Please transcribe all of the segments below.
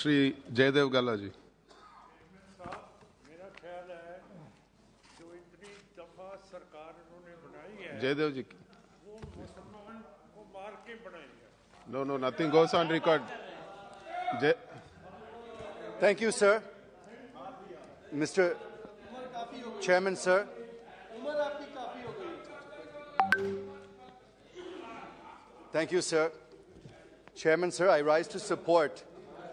श्री जयदेव गाला जी साहब मेरा ख्याल है जो इतनी दफा सरकार इन्होंने बनाई है जयदेव जी वो मुसलमान को मार के बनाई है no no nothing goes on record जय Thank you, sir. Mr. Chairman, sir. Thank you, sir. Chairman, sir, I rise to support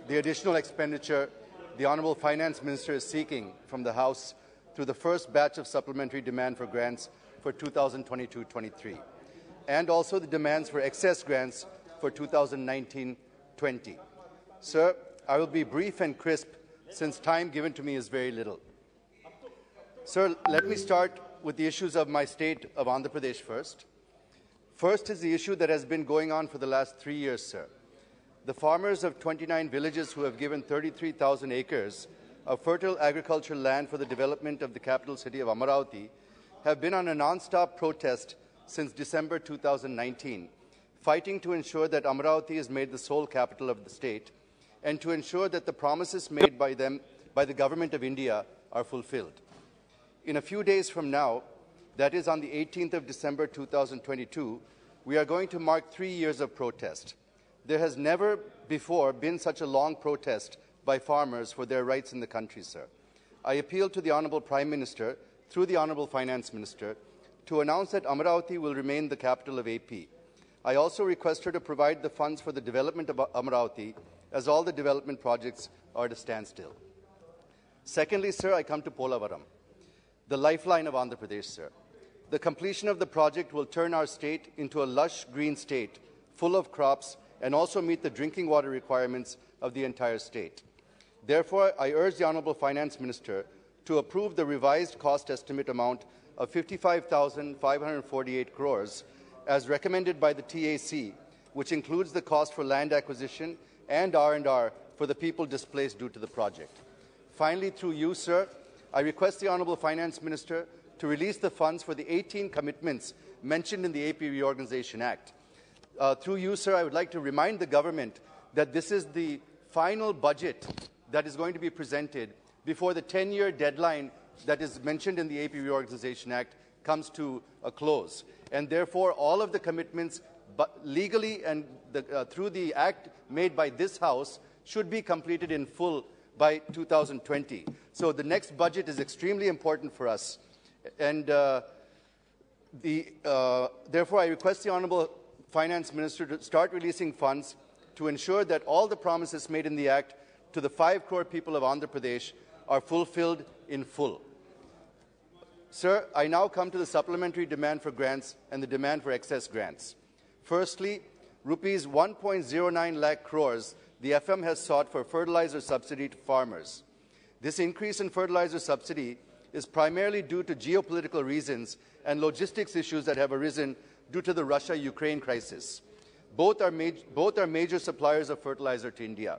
the additional expenditure the Honourable Finance Minister is seeking from the House through the first batch of supplementary demand for grants for 2022-23, and also the demands for excess grants for 2019-20. Sir, I will be brief and crisp since time given to me is very little. Sir, let me start with the issues of my state of Andhra Pradesh first. First is the issue that has been going on for the last three years, sir. The farmers of 29 villages who have given 33,000 acres of fertile agricultural land for the development of the capital city of Amaravati have been on a non-stop protest since December 2019, fighting to ensure that Amaravati is made the sole capital of the state and to ensure that the promises made by them by the government of India are fulfilled. In a few days from now, that is on the 18th of December 2022, we are going to mark three years of protest. There has never before been such a long protest by farmers for their rights in the country, sir. I appeal to the Honourable Prime Minister, through the Honourable Finance Minister, to announce that Amaravati will remain the capital of AP. I also request her to provide the funds for the development of Amaravati, as all the development projects are at a standstill. Secondly, sir, I come to Polavaram, the lifeline of Andhra Pradesh, sir. The completion of the project will turn our state into a lush green state, full of crops, and also meet the drinking water requirements of the entire state. Therefore, I urge the Honourable Finance Minister to approve the revised cost estimate amount of 55,548 crores as recommended by the TAC, which includes the cost for land acquisition and R&R for the people displaced due to the project. Finally, through you, sir, I request the Honourable Finance Minister to release the funds for the 18 commitments mentioned in the AP Reorganisation Act. Uh, through you, sir, I would like to remind the government that this is the final budget that is going to be presented before the 10-year deadline that is mentioned in the AP Reorganization Act comes to a close. And therefore, all of the commitments legally and the, uh, through the act made by this House should be completed in full by 2020. So the next budget is extremely important for us. And uh, the, uh, therefore, I request the Honourable Finance Minister to start releasing funds to ensure that all the promises made in the Act to the 5 crore people of Andhra Pradesh are fulfilled in full. Sir, I now come to the supplementary demand for grants and the demand for excess grants. Firstly, rupees 1.09 lakh crores the FM has sought for fertilizer subsidy to farmers. This increase in fertilizer subsidy is primarily due to geopolitical reasons and logistics issues that have arisen due to the Russia-Ukraine crisis. Both are, both are major suppliers of fertilizer to India,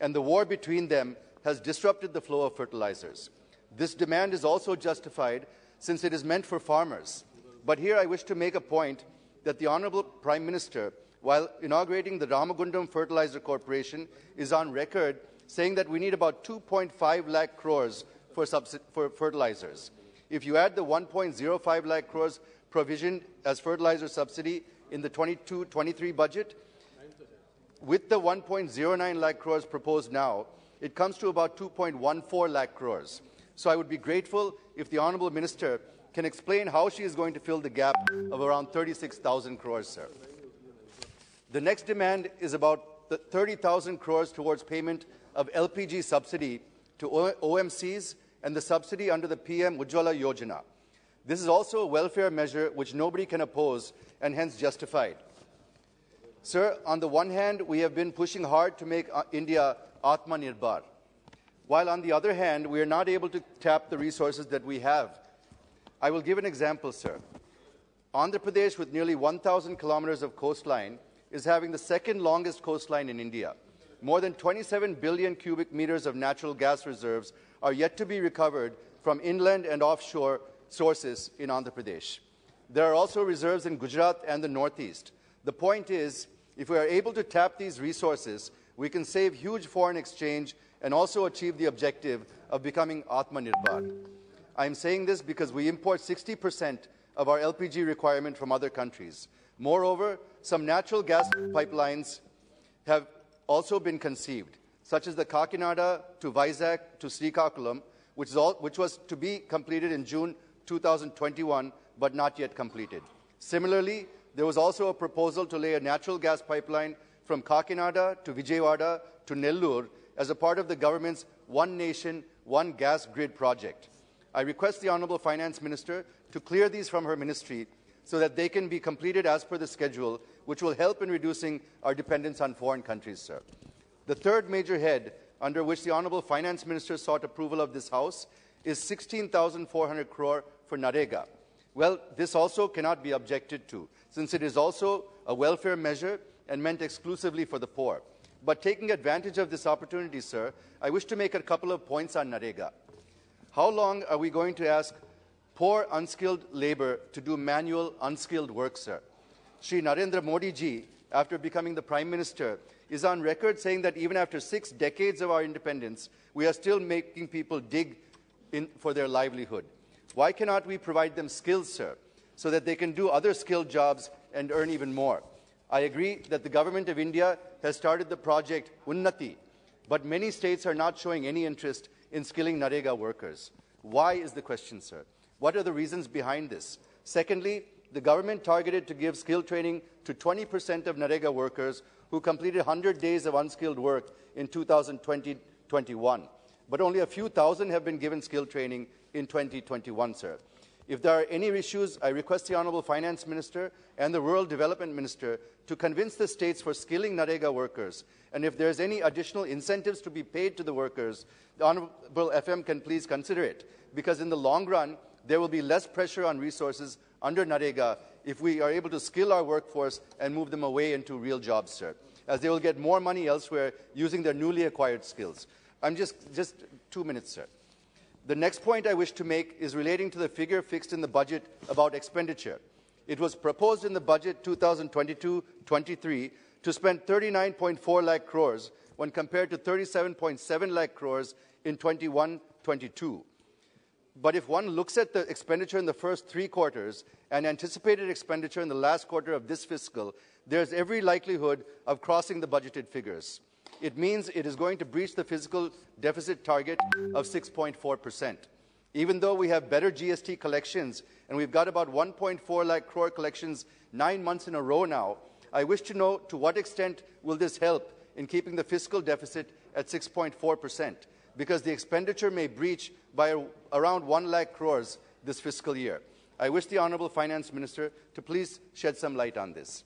and the war between them has disrupted the flow of fertilizers. This demand is also justified since it is meant for farmers. But here I wish to make a point that the Honourable Prime Minister, while inaugurating the Ramagundam Fertilizer Corporation, is on record saying that we need about 2.5 lakh crores for, for fertilizers. If you add the 1.05 lakh crores provisioned as fertilizer subsidy in the 22-23 budget, with the 1.09 lakh crores proposed now, it comes to about 2.14 lakh crores. So I would be grateful if the Honourable Minister can explain how she is going to fill the gap of around 36,000 crores, sir. The next demand is about 30,000 crores towards payment of LPG subsidy to OMCs and the subsidy under the PM Ujjwala Yojana. This is also a welfare measure which nobody can oppose and hence justified. Sir, on the one hand, we have been pushing hard to make uh, India Atmanirbhar, while on the other hand, we are not able to tap the resources that we have. I will give an example, sir. Andhra Pradesh, with nearly 1,000 kilometers of coastline, is having the second longest coastline in India. More than 27 billion cubic meters of natural gas reserves are yet to be recovered from inland and offshore sources in Andhra Pradesh. There are also reserves in Gujarat and the Northeast. The point is, if we are able to tap these resources, we can save huge foreign exchange and also achieve the objective of becoming Atmanirbhar. I am saying this because we import 60% of our LPG requirement from other countries. Moreover, some natural gas pipelines have also been conceived, such as the Kakinada to Vizag to Srikakulam, which, all, which was to be completed in June 2021 but not yet completed. Similarly, there was also a proposal to lay a natural gas pipeline from Kakinada to Vijayawada to Nellore as a part of the government's One Nation, One Gas Grid project. I request the Honourable Finance Minister to clear these from her ministry so that they can be completed as per the schedule, which will help in reducing our dependence on foreign countries, sir. The third major head under which the Honourable Finance Minister sought approval of this House is 16,400 crore for Narega. Well, this also cannot be objected to, since it is also a welfare measure and meant exclusively for the poor. But taking advantage of this opportunity, sir, I wish to make a couple of points on Narega. How long are we going to ask poor, unskilled labor to do manual, unskilled work, sir? Sri Narendra Modi ji, after becoming the Prime Minister, is on record saying that even after six decades of our independence, we are still making people dig in for their livelihood. Why cannot we provide them skills, sir, so that they can do other skilled jobs and earn even more? I agree that the Government of India has started the project Unnati, but many states are not showing any interest in skilling Narega workers. Why is the question, sir? What are the reasons behind this? Secondly, the government targeted to give skill training to 20% of Narega workers who completed 100 days of unskilled work in 2020-21. But only a few thousand have been given skill training in 2021, sir. If there are any issues, I request the Honourable Finance Minister and the Rural Development Minister to convince the states for skilling Narega workers. And if there's any additional incentives to be paid to the workers, the Honourable FM can please consider it. Because in the long run, there will be less pressure on resources under Narega if we are able to skill our workforce and move them away into real jobs, sir, as they will get more money elsewhere using their newly acquired skills. I'm just, just two minutes, sir. The next point I wish to make is relating to the figure fixed in the budget about expenditure. It was proposed in the budget 2022-23 to spend 39.4 lakh crores when compared to 37.7 lakh crores in 21-22. But if one looks at the expenditure in the first three quarters and anticipated expenditure in the last quarter of this fiscal, there's every likelihood of crossing the budgeted figures. It means it is going to breach the fiscal deficit target of 6.4%. Even though we have better GST collections and we've got about 1.4 lakh crore collections nine months in a row now, I wish to know to what extent will this help in keeping the fiscal deficit at 6.4%, because the expenditure may breach by around 1 lakh crores this fiscal year. I wish the Honourable Finance Minister to please shed some light on this.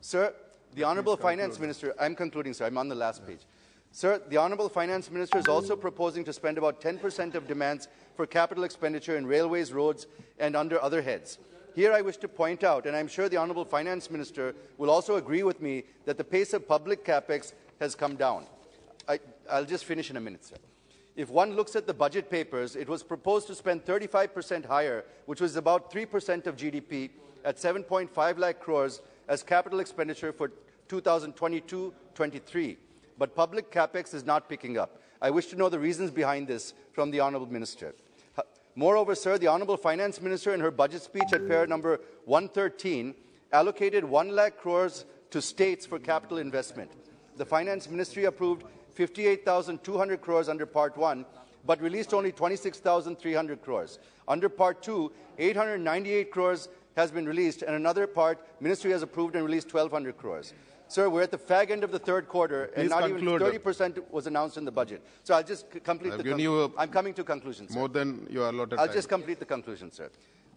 Sir, the Honourable Finance Minister, I'm concluding, sir, I'm on the last page. Sir, the Honourable Finance Minister is also proposing to spend about 10% of demands for capital expenditure in railways, roads, and under other heads. Here I wish to point out, and I'm sure the Honourable Finance Minister will also agree with me, that the pace of public capex has come down. I, I'll just finish in a minute, sir. If one looks at the budget papers, it was proposed to spend 35% higher, which was about 3% of GDP, at 7.5 lakh crores as capital expenditure for 2022-23. But public capex is not picking up. I wish to know the reasons behind this from the Honourable Minister. Moreover, sir, the Honourable Finance Minister in her budget speech at pair number 113 allocated 1 lakh crores to states for capital investment. The Finance Ministry approved 58,200 crores under Part 1, but released only 26,300 crores. Under Part 2, 898 crores has been released, and another part, Ministry has approved and released 1,200 crores. Sir, we're at the fag end of the third quarter, and Please not conclude. even 30% was announced in the budget. So I'll just complete I've the. you a- uh, I'm coming to conclusion, sir. More than your allotted I'll time. just complete the conclusion, sir.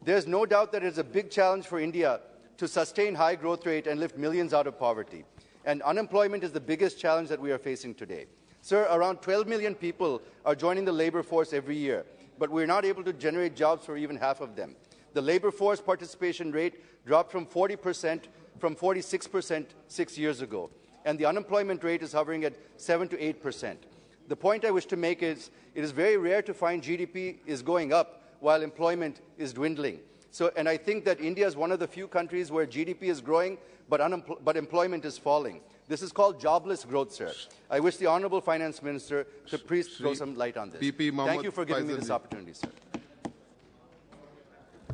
There's no doubt that it is a big challenge for India to sustain high growth rate and lift millions out of poverty. And unemployment is the biggest challenge that we are facing today. Sir, around 12 million people are joining the labor force every year, but we're not able to generate jobs for even half of them. The labor force participation rate dropped from 40% from 46% six years ago, and the unemployment rate is hovering at 7 to 8%. The point I wish to make is it is very rare to find GDP is going up while employment is dwindling. So, and I think that India is one of the few countries where GDP is growing, but, but employment is falling. This is called jobless growth, sir. I wish the Honorable Finance Minister to please throw some light on this. Thank you for giving me this opportunity, sir.